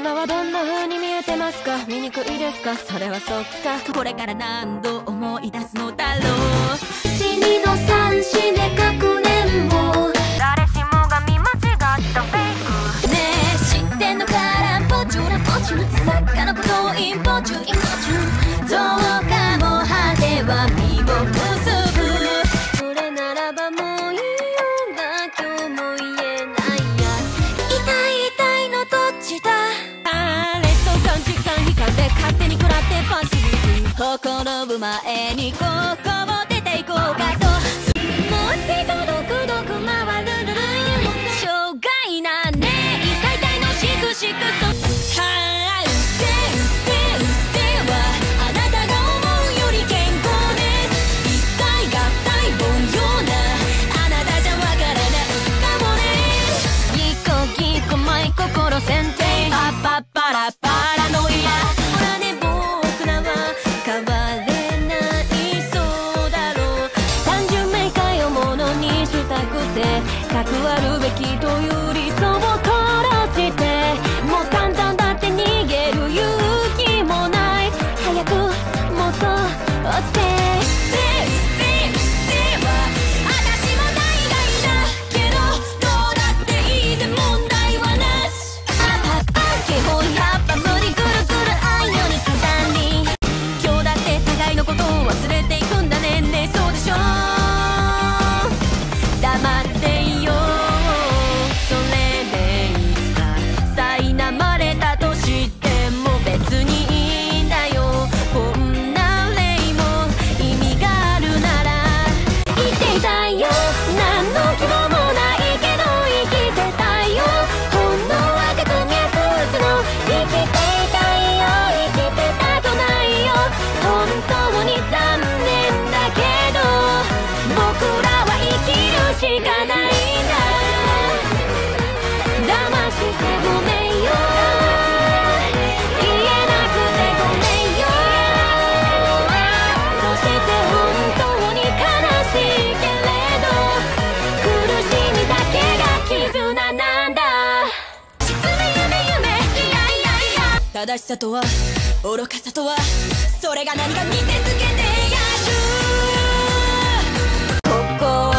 今はどんな風に見えてますか？醜いですか？それはそっか。これから何度思い出すのだろう？死にの三死でかくれんぼ。誰しもが見間違ったフェイク。ねえ知ってんのか？らポチュラポチュ作家のことをインポチュインポチュどうかも果ては転ぶ前に心関あるべきという理なまれた正しさとは愚かさとはそれが何か見せつけてやる。こ